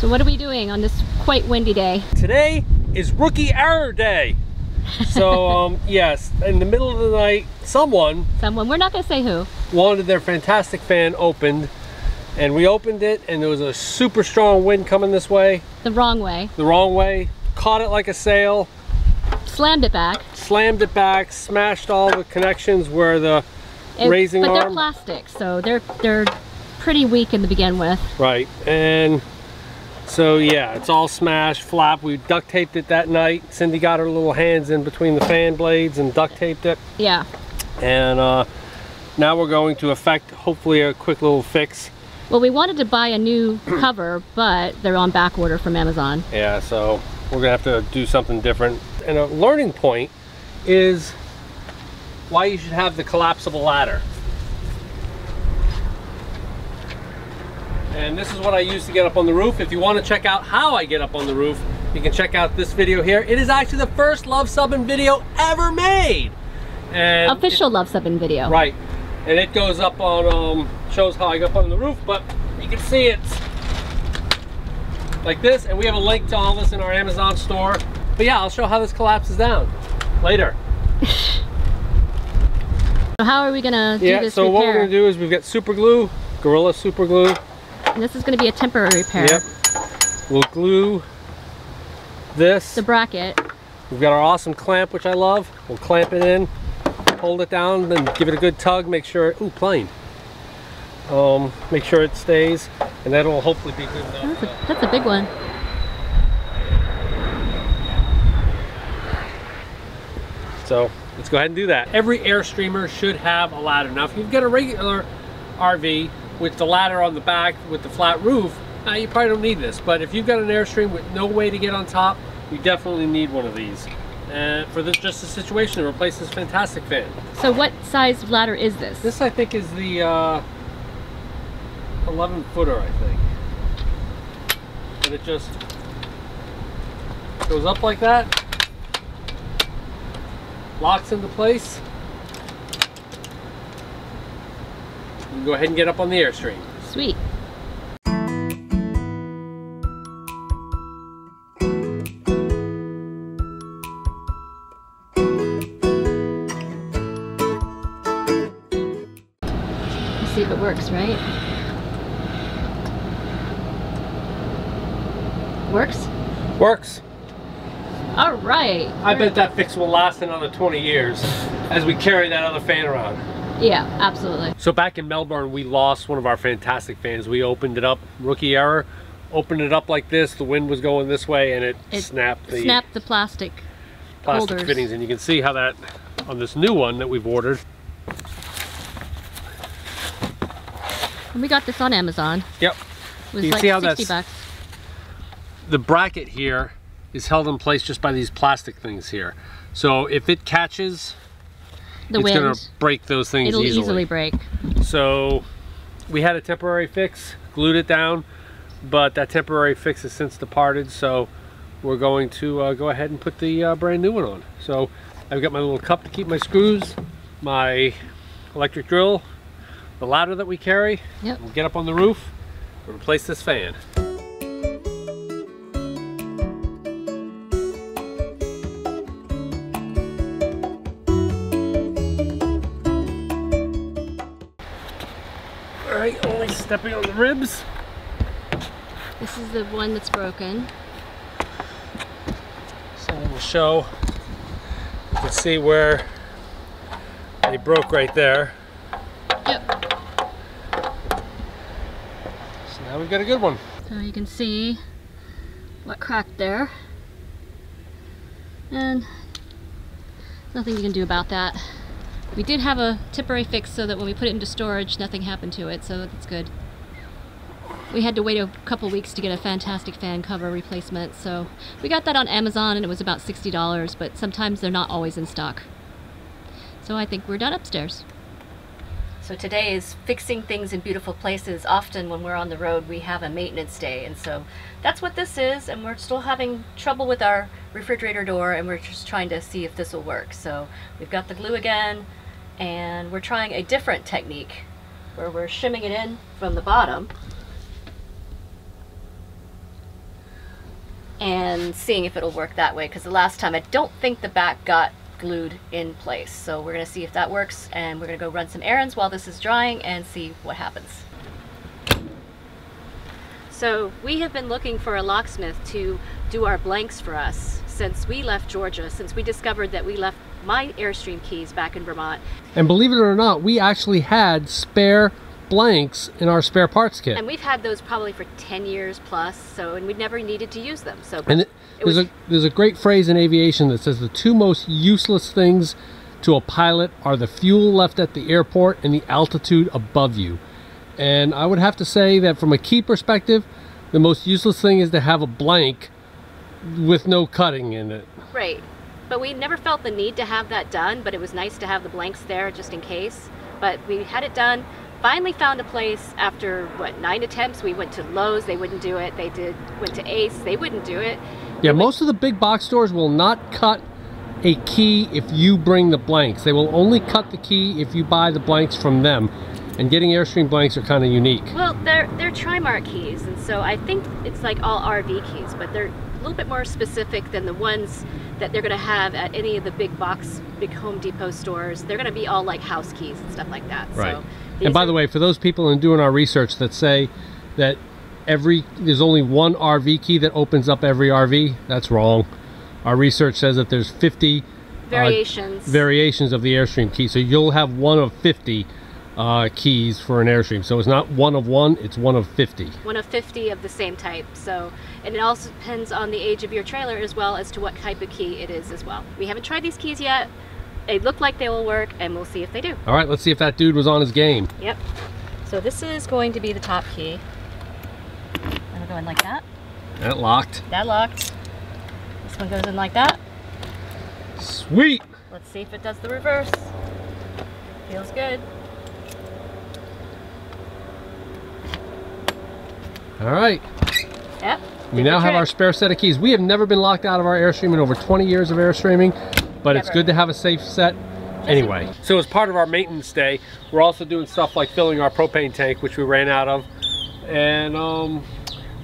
So what are we doing on this quite windy day? Today is rookie error day. So um, yes, in the middle of the night, someone Someone, we're not gonna say who. wanted their fantastic fan opened and we opened it and there was a super strong wind coming this way, The wrong way. the wrong way, caught it like a sail, Slammed it back. slammed it back, smashed all the connections where the It- raising but they're plastic, so they're they're pretty weak in the begin with. Right, and so yeah, it's all smashed, flap. We duct taped it that night. Cindy got her little hands in between the fan blades and duct taped it. Yeah. And uh, now we're going to effect hopefully a quick little fix. Well, we wanted to buy a new cover, but they're on back order from Amazon. Yeah, so we're gonna have to do something different. And a learning point is why you should have the collapsible ladder. And this is what I use to get up on the roof. If you want to check out how I get up on the roof, you can check out this video here. It is actually the first Luv Subbin video ever made. And Official Luv Subbin video. Right. And it goes up on, um, shows how I got up on the roof, but you can see it's like this. And we have a link to all this in our Amazon store. But yeah, I'll show how this collapses down later. So how are we gonna do yeah, this so what we're gonna do is we've got super glue, Gorilla super glue. And this is gonna be a temporary repair. Yep. We'll glue this. The bracket. We've got our awesome clamp, which I love. We'll clamp it in, hold it down, then give it a good tug, make sure, ooh, plane. Um, make sure it stays, and that'll hopefully be good enough. That's a, that's a big one. So let's go ahead and do that. Every Airstreamer should have a ladder. Now if you've got a regular RV with the ladder on the back with the flat roof, uh, you probably don't need this. But if you've got an Airstream with no way to get on top, you definitely need one of these. And for this just a situation to replace this fantastic fan. So what size ladder is this? This I think is the uh, 11 footer I think. And it just goes up like that, locks into place. Can go ahead and get up on the Airstream. Sweet. Let's see if it works, right? Works? Works. All right. I bet that fix will last another 20 years as we carry that other fan around. Yeah, absolutely. So back in Melbourne, we lost one of our fantastic fans. We opened it up, rookie error, opened it up like this. The wind was going this way and it, It snapped the Snap the plastic. plastic holders. fittings. And you can see how that, on this new one that we've ordered. And we got this on Amazon. Yep. It was You like see how 60 that's- bucks. The bracket here is held in place just by these plastic things here. So if it catches, The it's wind. gonna break those things It'll easily. easily break. So we had a temporary fix, glued it down, but that temporary fix has since departed. So we're going to uh, go ahead and put the uh, brand new one on. So I've got my little cup to keep my screws, my electric drill, the ladder that we carry. Yep. We'll get up on the roof and replace this fan. Stepping on the ribs. This is the one that's broken. So we'll show, you can see where they broke right there. Yep. So now we've got a good one. So you can see what cracked there. And nothing you can do about that. We did have a temporary fix so that when we put it into storage, nothing happened to it, so that's good. We had to wait a couple weeks to get a fantastic fan cover replacement, so we got that on Amazon and it was about $60, but sometimes they're not always in stock. So I think we're done upstairs. So today is fixing things in beautiful places. Often when we're on the road, we have a maintenance day, and so that's what this is. And we're still having trouble with our refrigerator door, and we're just trying to see if this will work. So we've got the glue again, and we're trying a different technique where we're shimming it in from the bottom. and seeing if it'll work that way because the last time I don't think the back got glued in place. So we're gonna see if that works and we're gonna go run some errands while this is drying and see what happens. So we have been looking for a locksmith to do our blanks for us since we left Georgia, since we discovered that we left my Airstream keys back in Vermont. And believe it or not, we actually had spare blanks in our spare parts kit. And we've had those probably for 10 years plus, so and we never needed to use them. So and it, there's was, a there's a great phrase in aviation that says the two most useless things to a pilot are the fuel left at the airport and the altitude above you. And I would have to say that from a key perspective, the most useless thing is to have a blank with no cutting in it. Right. But we never felt the need to have that done, but it was nice to have the blanks there just in case. But we had it done finally found a place after what nine attempts. We went to lowes they wouldn't do it. They did went to ace they wouldn't do it. Yeah most of the big box stores will not cut a key if you bring the blanks. They will only cut the key if you buy the blanks from them. And getting airstream blanks are kind of unique. Well they're they're trimark keys and so i think it's like all rv keys but they're little bit more specific than the ones that they're going to have at any of the big box big home depot stores they're going to be all like house keys and stuff like that right. so and by the way, for those people in doing our research that say that every there's only one RV key that opens up every RV, that's wrong. Our research says that there's 50 variations uh, variations of the Airstream key. So you'll have one of 50 uh, keys for an Airstream. So it's not one of one, it's one of 50. One of 50 of the same type. So, and it also depends on the age of your trailer as well as to what type of key it is as well. We haven't tried these keys yet. They look like they will work and we'll see if they do. All right, let's see if that dude was on his game. Yep. So this is going to be the top key. It'll go in like that. That locked. That locked. This one goes in like that. Sweet. Let's see if it does the reverse. Feels good. All right. Yep. We now have our spare set of keys. We have never been locked out of our Airstream in over 20 years of Airstreaming but Never. it's good to have a safe set anyway. So as part of our maintenance day, we're also doing stuff like filling our propane tank, which we ran out of. And um,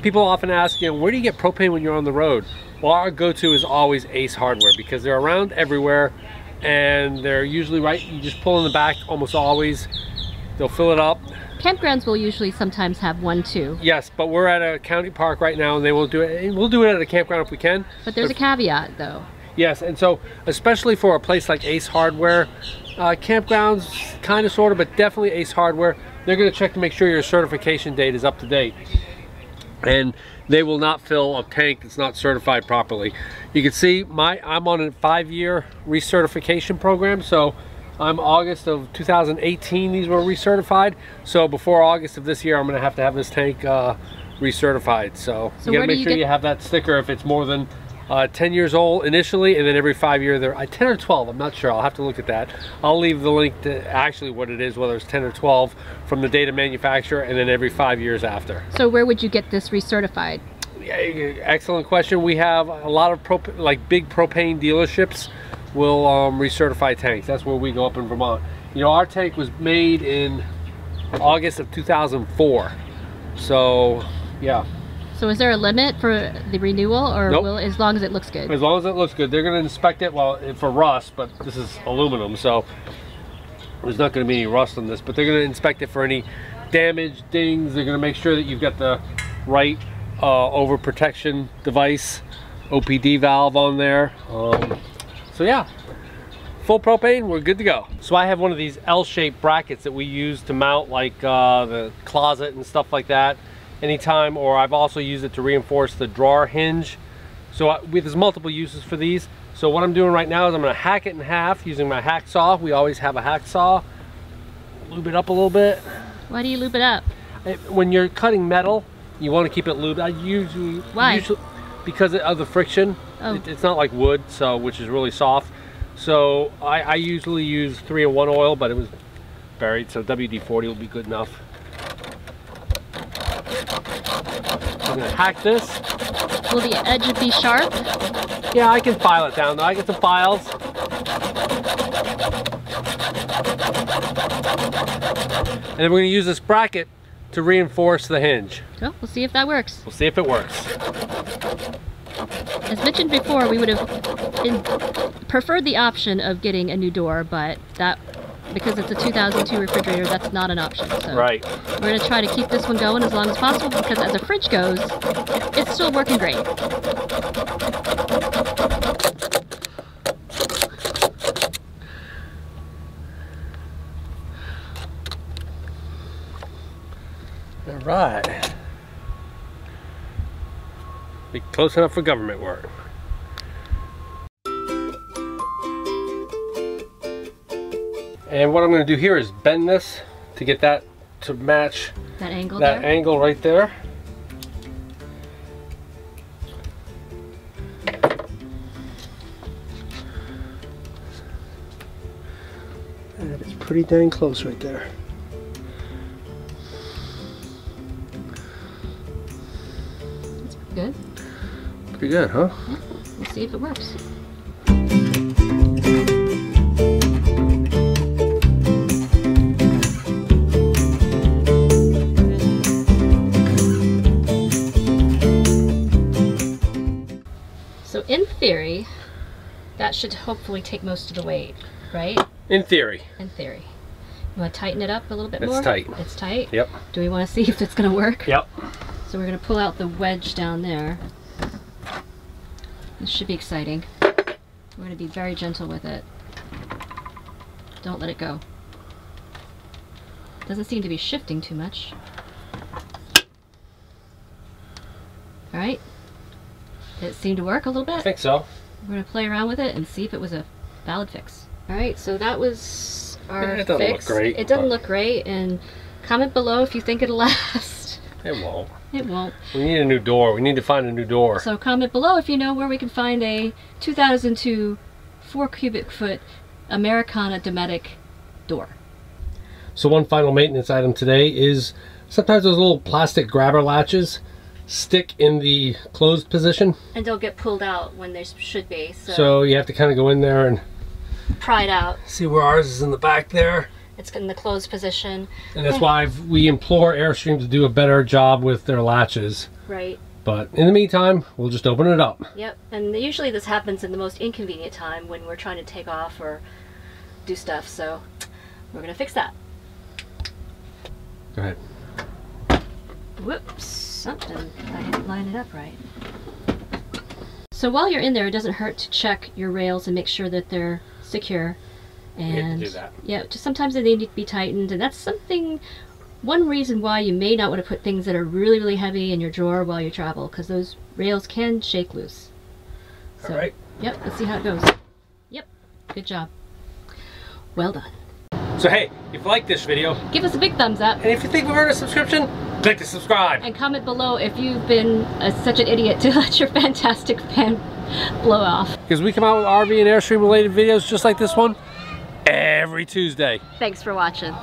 people often ask, you know, where do you get propane when you're on the road? Well, our go-to is always Ace Hardware because they're around everywhere and they're usually right, you just pull in the back almost always. They'll fill it up. Campgrounds will usually sometimes have one too. Yes, but we're at a county park right now and they won't do it. We'll do it at a campground if we can. But there's but a caveat though. Yes, and so especially for a place like Ace Hardware, uh, campgrounds, kind of, sort of, but definitely Ace Hardware, they're going to check to make sure your certification date is up to date. And they will not fill a tank that's not certified properly. You can see my I'm on a five-year recertification program, so I'm August of 2018 these were recertified. So before August of this year, I'm going to have to have this tank uh, recertified. So, so you got to make sure you have that sticker if it's more than uh, 10 years old initially and then every five year they're uh, 10 or 12 I'm not sure I'll have to look at that I'll leave the link to actually what it is whether it's 10 or 12 from the data manufacturer and then every five years after so where would you get this recertified yeah, excellent question we have a lot of like big propane dealerships will um, recertify tanks that's where we go up in Vermont you know our tank was made in August of 2004 so yeah so is there a limit for the renewal or nope. will, as long as it looks good? As long as it looks good. They're going to inspect it, well, for rust, but this is aluminum, so there's not going to be any rust on this, but they're going to inspect it for any damage, dings. They're going to make sure that you've got the right uh, over protection device, OPD valve on there. Um, so yeah, full propane, we're good to go. So I have one of these L-shaped brackets that we use to mount like uh, the closet and stuff like that anytime or I've also used it to reinforce the drawer hinge. So uh, we, there's multiple uses for these. So what I'm doing right now is I'm going to hack it in half using my hacksaw. We always have a hacksaw. Lube it up a little bit. Why do you lube it up? When you're cutting metal you want to keep it lubed. I usually why? usually, because of the friction oh. it, it's not like wood so which is really soft so I, I usually use 3-in-1 oil but it was buried so WD-40 will be good enough I'm gonna hack this. Will the edge be sharp? Yeah, I can file it down though. I get some files. And then we're gonna use this bracket to reinforce the hinge. Well, we'll see if that works. We'll see if it works. As mentioned before, we would have in, preferred the option of getting a new door, but that because it's a 2002 refrigerator, that's not an option. So Right. we're going to try to keep this one going as long as possible because as a fridge goes, it's still working great. All right. Be close enough for government work. And what I'm going to do here is bend this to get that to match That angle that there. angle right there. That is pretty dang close right there. Pretty good, huh? We'll see if it works. So in theory, that should hopefully take most of the weight, right? In theory. In theory. You want to tighten it up a little bit It's more? tight. It's tight? Yep. Do we want to see if it's going to work? Yep. So we're going to pull out the wedge down there. This should be exciting. We're going to be very gentle with it. Don't let it go. Doesn't seem to be shifting too much. Alright. Did it seem to work a little bit. I think so. We're going to play around with it and see if it was a valid fix. Alright, so that was our it doesn't look fix. great, It doesn't look great, and comment below if you think it'll last. It won't. It won't. We need a new door. We need to find a new door. So comment below if you know where we can find a 2002 4 cubic foot Americana Dometic door. So one final maintenance item today is sometimes those little plastic grabber latches stick in the closed position. And they'll get pulled out when they should be, so, So you have to kind of go in there and pry it out. see where ours is in the back there. It's in the closed position, And that's why I've, we implore Airstream to do a better job with their latches. right? But in the meantime, we'll just open it up. Yep. And usually this happens in the most inconvenient time when we're trying to take off or do stuff, so we're gonna fix that. Go ahead. Whoops, something. I didn't line it up right. So while you're in there, it doesn't hurt to check your rails and make sure that they're secure. And do that. yeah, just sometimes they need to be tightened, and that's something. One reason why you may not want to put things that are really, really heavy in your drawer while you travel, because those rails can shake loose. So, All right. Yep. Let's see how it goes. Yep. Good job. Well done. So hey, if you like this video, Give us a big thumbs up. and if you think we've earned a subscription, click to subscribe. And comment below if you've been uh, such an idiot to let your fantastic fan blow off. Because we come out with RV and Airstream related videos just like this one every Tuesday. Thanks for watching.